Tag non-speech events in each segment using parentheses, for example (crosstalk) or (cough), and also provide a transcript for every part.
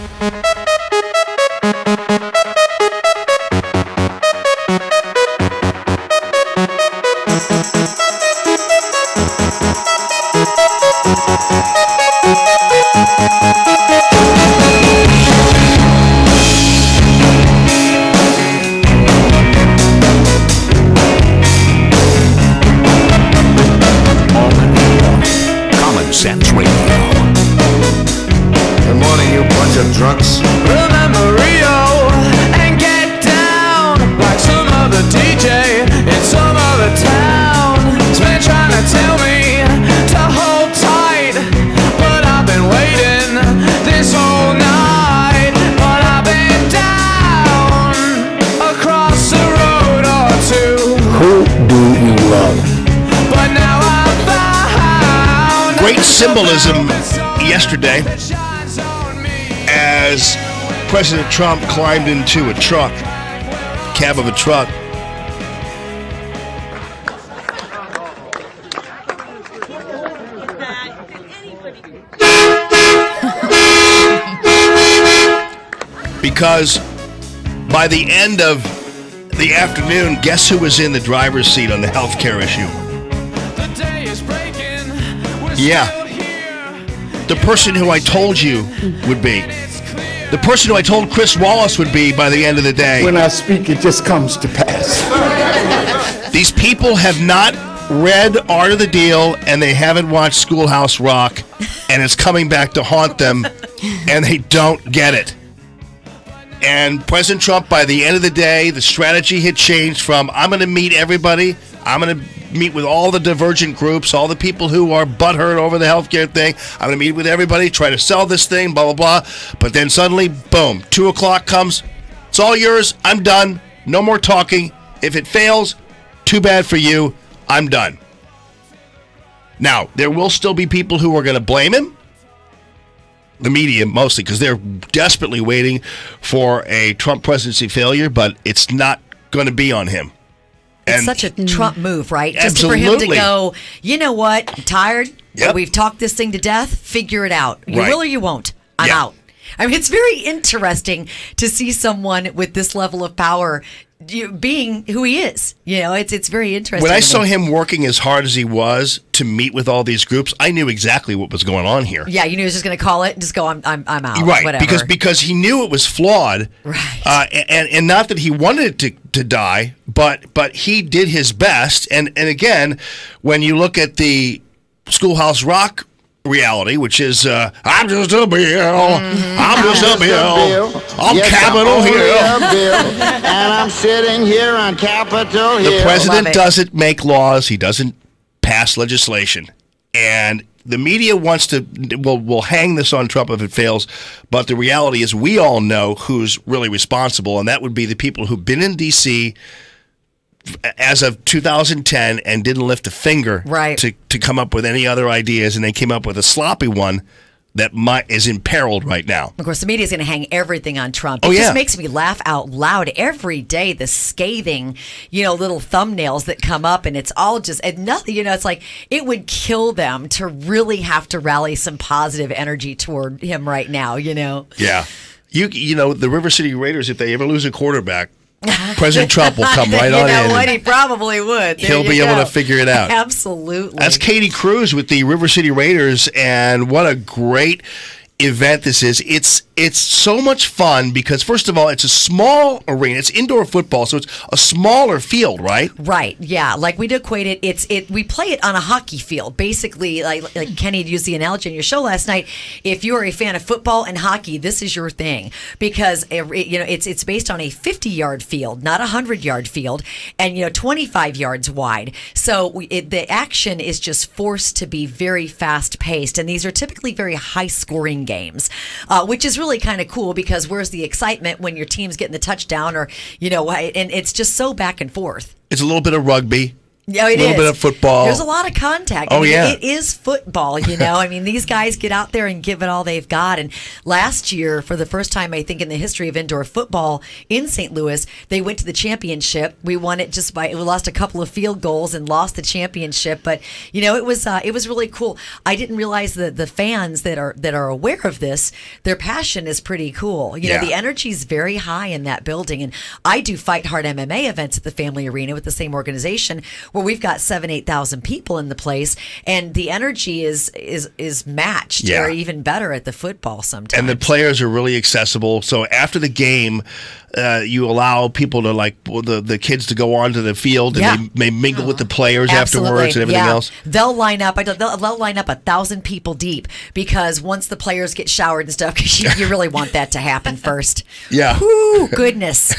Common symbolism yesterday as President Trump climbed into a truck, cab of a truck. Because by the end of the afternoon, guess who was in the driver's seat on the health care issue? The day is breaking. We're Yeah. The person who I told you would be. The person who I told Chris Wallace would be by the end of the day. When I speak, it just comes to pass. (laughs) These people have not read Art of the Deal and they haven't watched Schoolhouse Rock, and it's coming back to haunt them, and they don't get it. And President Trump, by the end of the day, the strategy had changed from I'm going to meet everybody, I'm going to meet with all the divergent groups, all the people who are butthurt over the healthcare thing. I'm going to meet with everybody, try to sell this thing, blah, blah, blah. But then suddenly, boom, two o'clock comes. It's all yours. I'm done. No more talking. If it fails, too bad for you. I'm done. Now, there will still be people who are going to blame him. The media mostly, because they're desperately waiting for a Trump presidency failure, but it's not going to be on him. It's such a Trump move, right? Just for him to go, you know what? I'm tired. Yep. We've talked this thing to death. Figure it out. You Right. will or you won't. I'm Yeah. out. I mean, it's very interesting to see someone with this level of power you, being who he is. You know, it's it's very interesting. When I saw him working as hard as he was to meet with all these groups, I knew exactly what was going on here. yeah, you knew he was just going to call it and just go, I'm I'm, I'm out. right whatever. because because he knew it was flawed Right. uh, and and not that he wanted it to, to die but but he did his best and and again when you look at the schoolhouse rock reality which is uh, i'm just a bill. I'm just a bill. i'm Yes, capitol I'm only hill. and I'm sitting here on Capitol Hill. the president Love doesn't make laws. He doesn't pass legislation. And the media wants to will will hang this on Trump if it fails. But the reality is we all know who's really responsible and that would be the people who've been in DC as of 2010 and didn't lift a finger Right. to to come up with any other ideas and they came up with a sloppy one that might is imperiled right now Of course, the media is going to hang everything on Trump. Oh, it Oh, yeah. just makes me laugh out loud every day. The scathing, you know, little thumbnails that come up, and it's all just and nothing. You know, it's like it would kill them to really have to rally some positive energy toward him right now. You know, Yeah. You you know the River City Raiders if they ever lose a quarterback, President Trump will come (laughs) right you on know in. what? He probably would. There He'll be able to figure it out. Absolutely. That's Katie Cruz with the River City Raiders, and what a great event this is. It's it's so much fun because first of all, it's a small arena. It's indoor football, so it's a smaller field, right? Right. Yeah. Like we'd equate it. It's it. We play it on a hockey field, basically. Like like Kenny used the analogy in your show last night. If you are a fan of football and hockey, this is your thing because every, you know it's it's based on a 50 yard field, not a hundred yard field, and you know 25 yards wide. So we, it, the action is just forced to be very fast paced, and these are typically very high scoring games, uh, which is really kind of cool because where's the excitement when your team's getting the touchdown or you know and it's just so back and forth. It's a little bit of rugby. Yeah, it a little is. bit of football. There's a lot of contact. Oh, I mean, yeah. it is football. You know, I mean, these guys get out there and give it all they've got. And last year, for the first time, I think in the history of indoor football in St. Louis, they went to the championship. We won it just by we lost a couple of field goals and lost the championship. But you know, it was uh, it was really cool. I didn't realize that the fans that are that are aware of this, their passion is pretty cool. You Yeah. know, the energy is very high in that building. And I do Fight Hard MMA events at the Family Arena with the same organization where we've got seven, eight thousand people in the place, and the energy is is is matched Yeah. or even better at the football sometimes. and the players are really accessible. So after the game, uh, you allow people to like well, the the kids to go onto the field and Yeah. they may mingle with the players Absolutely, afterwards and everything yeah. else. They'll line up. I don't, they'll, they'll line up a thousand people deep because once the players get showered and stuff, because (laughs) you, you really want that to happen first. (laughs) Yeah. Whoo, goodness.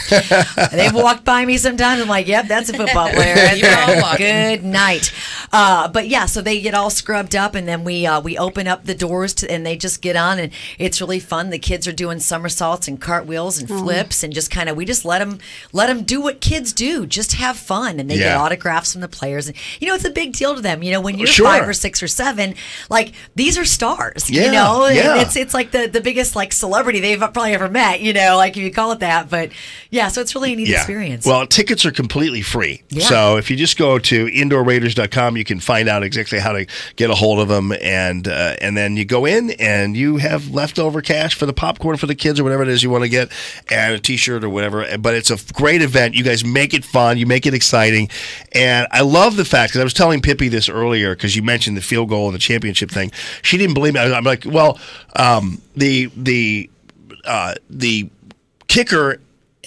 They've walked by me sometimes. I'm like, yep, that's a football player. (laughs) right Good night. Uh, but yeah, so they get all scrubbed up, and then we uh, we open up the doors, to, and they just get on, and it's really fun. The kids are doing somersaults and cartwheels and flips, and just kind of we just let them let them do what kids do, just have fun, and they get autographs from the players, and you know it's a big deal to them. You know when you're Sure. five or six or seven, like these are stars. Yeah, you know, yeah. it's it's like the the biggest like celebrity they've probably ever met. You know, like if you call it that, but yeah, so it's really a neat experience. Well, tickets are completely free. Yeah. So if you just go to indoorraiders.com, you can find out exactly how to get a hold of them, and uh, and then you go in and you have leftover cash for the popcorn for the kids or whatever it is you want to get, and a T-shirt or whatever. But it's a great event. You guys make it fun. You make it exciting, and I love the fact because I was telling Pippi this earlier because you mentioned the field goal and the championship thing. She didn't believe me. I'm like, well, um, the the uh, the kicker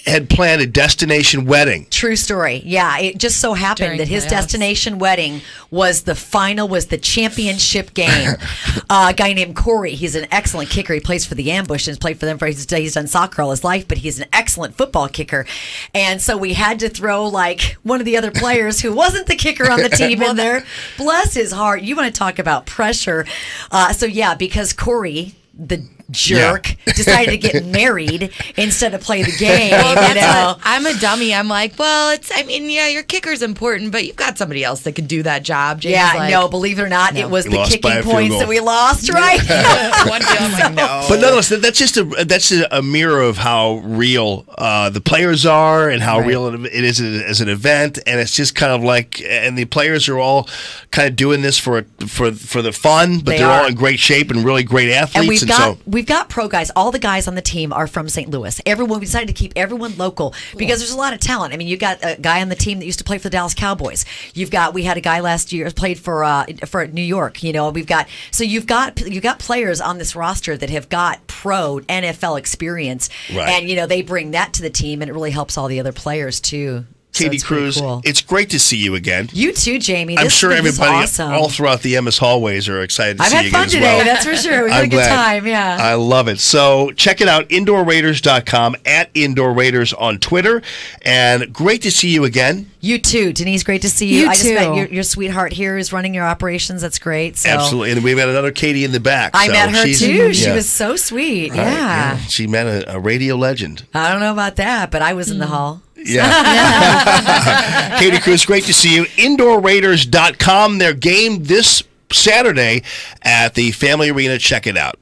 had planned a destination wedding. True story. Yeah, it just so happened During that his playoffs. destination wedding was the final, was the championship game. (laughs) uh, a guy named Corey. He's an excellent kicker. He plays for the Ambush and has played for them for he's, he's done soccer all his life, but he's an excellent football kicker. And so we had to throw like one of the other players who wasn't the kicker on the (laughs) team in there. Bless his heart. You want to talk about pressure? Uh, so yeah, because Corey. The jerk decided to get (laughs) married instead of play the (laughs) game. Well, you know? what- I'm a dummy. I'm like, well, it's. I mean, yeah, your kicker's important, but you've got somebody else that could do that job. James Yeah, like, no, believe it or not, it was We the lost by a kicking points that we lost, right? (laughs) one deal. I'm like, no. But nonetheless, that- that's just a that's a, a mirror of how real uh, the players are and how Right. real it it is as an event. And it's just kind of like, and the players are all kind of doing this for for for the fun, but They they are all in great shape and really great athletes. and we've got so we've got pro guys. All the guys on the team are from St. Louis. Everyone we decided to keep everyone local because there's a lot of talent. I mean, you got a guy on the team that used to play for the Dallas Cowboys. You've got we had a guy last year played for uh, for New York. You know, we've got so you've got you've got players on this roster that have got pro NFL experience, Right. and you know they bring that to the team, and it really helps all the other players too. So Katie it's pretty Cruz, cool. it's great to see you again. You too, Jamie. I'm This- sure this is everybody awesome. all throughout the MS hallways are excited to I've see had you fun again as today. well. That's for sure. We had I'm a good glad. time. Yeah. I love it. So check it out, indoorraiders.com, at Indoor Raiders on Twitter. And great to see you again. You too, Denise. Great to see you. You I just met too. your, your sweetheart here is running your operations. That's great. So Absolutely. And we've got another Katie in the back. I So met her she's- too. She yeah. was so sweet. Right, Yeah. She met a, a radio legend. I don't know about that, but I was in the hall. Yeah. (laughs) Katie Cruz, great to see you. IndoorRaiders.com, their game this Saturday at the Family Arena. Check it out.